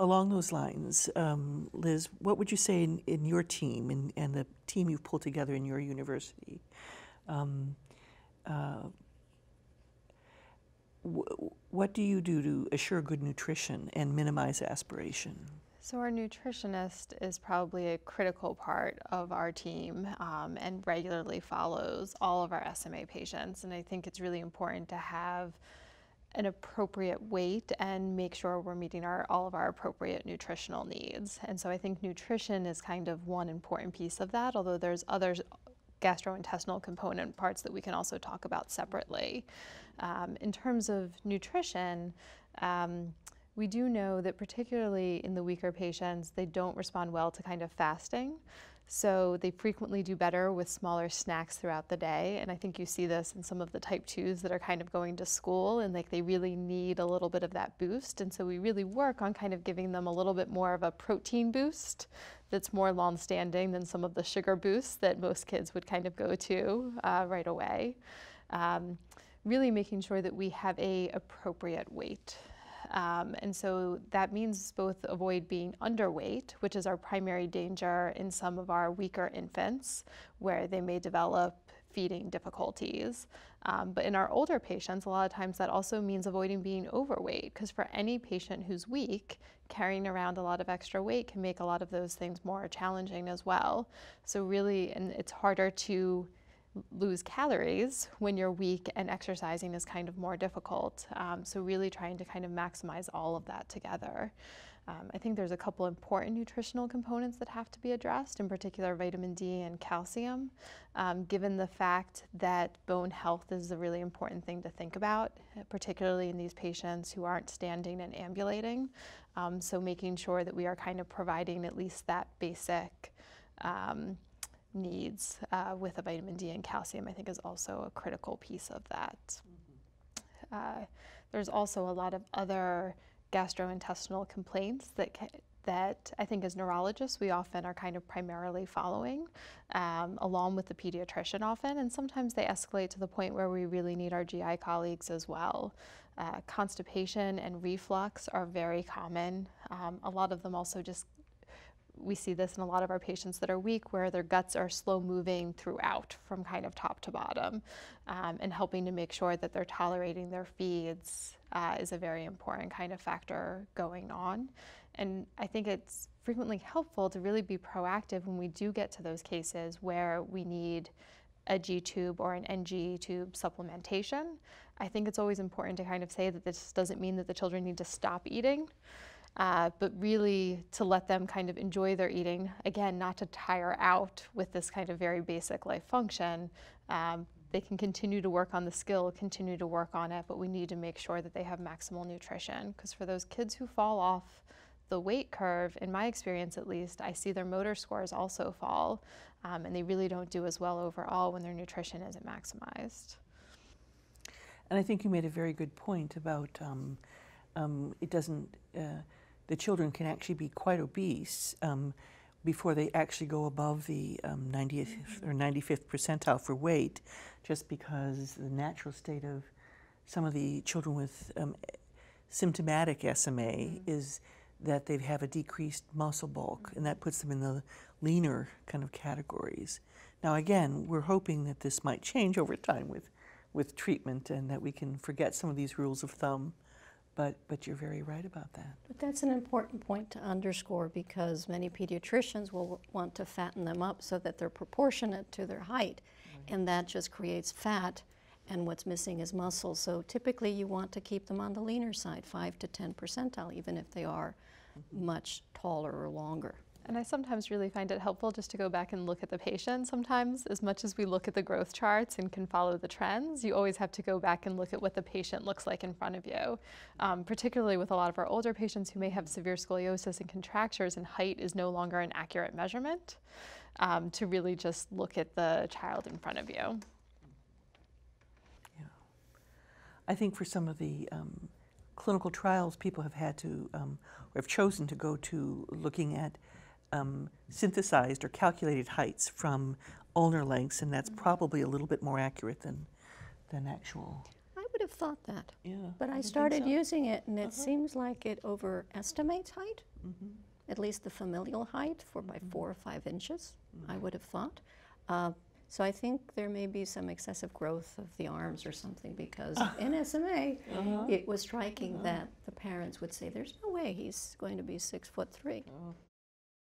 along those lines, um, Liz, what would you say in, in your team and, and the team you've pulled together in your university? Um, uh, wh- what do you do to assure good nutrition and minimize aspiration? So, our nutritionist is probably a critical part of our team um, and regularly follows all of our SMA patients. And I think it's really important to have an appropriate weight and make sure we're meeting our all of our appropriate nutritional needs. And so I think nutrition is kind of one important piece of that, although there's other gastrointestinal component parts that we can also talk about separately. Um, in terms of nutrition, um, we do know that particularly in the weaker patients, they don't respond well to kind of fasting. So they frequently do better with smaller snacks throughout the day. And I think you see this in some of the type twos that are kind of going to school and like they really need a little bit of that boost. And so we really work on kind of giving them a little bit more of a protein boost that's more long standing than some of the sugar boosts that most kids would kind of go to uh, right away. Um, really making sure that we have a appropriate weight. Um, and so that means both avoid being underweight, which is our primary danger in some of our weaker infants, where they may develop feeding difficulties. Um, but in our older patients, a lot of times that also means avoiding being overweight, because for any patient who's weak, carrying around a lot of extra weight can make a lot of those things more challenging as well. So, really, and it's harder to lose calories when you're weak and exercising is kind of more difficult. Um, so really trying to kind of maximize all of that together. Um, I think there's a couple important nutritional components that have to be addressed, in particular vitamin D and calcium, um, given the fact that bone health is a really important thing to think about, particularly in these patients who aren't standing and ambulating. Um, so making sure that we are kind of providing at least that basic um, needs uh, with a vitamin D and calcium, I think is also a critical piece of that. Mm-hmm. Uh, there's also a lot of other gastrointestinal complaints that that I think as neurologists we often are kind of primarily following, um, along with the pediatrician often, and sometimes they escalate to the point where we really need our GI colleagues as well. Uh, constipation and reflux are very common. Um, a lot of them also just we see this in a lot of our patients that are weak where their guts are slow moving throughout from kind of top to bottom um, and helping to make sure that they're tolerating their feeds uh, is a very important kind of factor going on and i think it's frequently helpful to really be proactive when we do get to those cases where we need a G tube or an NG tube supplementation. I think it's always important to kind of say that this doesn't mean that the children need to stop eating uh, but really to let them kind of enjoy their eating. Again, not to tire out with this kind of very basic life function. Um, they can continue to work on the skill, continue to work on it, but we need to make sure that they have maximal nutrition. Because for those kids who fall off the weight curve, in my experience at least, I see their motor scores also fall, um, and they really don't do as well overall when their nutrition isn't maximized. And I think you made a very good point about um, um, it doesn't. Uh, the children can actually be quite obese um, before they actually go above the um, 90th or 95th percentile for weight, just because the natural state of some of the children with um, symptomatic SMA mm-hmm. is that they have a decreased muscle bulk, and that puts them in the leaner kind of categories. Now, again, we're hoping that this might change over time with, with treatment and that we can forget some of these rules of thumb but, but you're very right about that. But that's an important point to underscore because many pediatricians will want to fatten them up so that they're proportionate to their height, right. and that just creates fat, and what's missing is muscle. So typically you want to keep them on the leaner side, 5 to 10 percentile, even if they are mm -hmm. much taller or longer. And I sometimes really find it helpful just to go back and look at the patient sometimes. As much as we look at the growth charts and can follow the trends, you always have to go back and look at what the patient looks like in front of you. Um, particularly with a lot of our older patients who may have severe scoliosis and contractures, and height is no longer an accurate measurement, um, to really just look at the child in front of you. Yeah. I think for some of the um, clinical trials, people have had to, um, or have chosen to go to looking at um, synthesized or calculated heights from ulnar lengths, and that's probably a little bit more accurate than, than actual. I would have thought that. Yeah. But I, started so. using it, and it uh -huh. seems like it overestimates height. at least the familial height, for by four or five inches, I would have thought. Uh, so I think there may be some excessive growth of the arms or something because in SMA, it was striking that the parents would say, "There's no way he's going to be six foot three."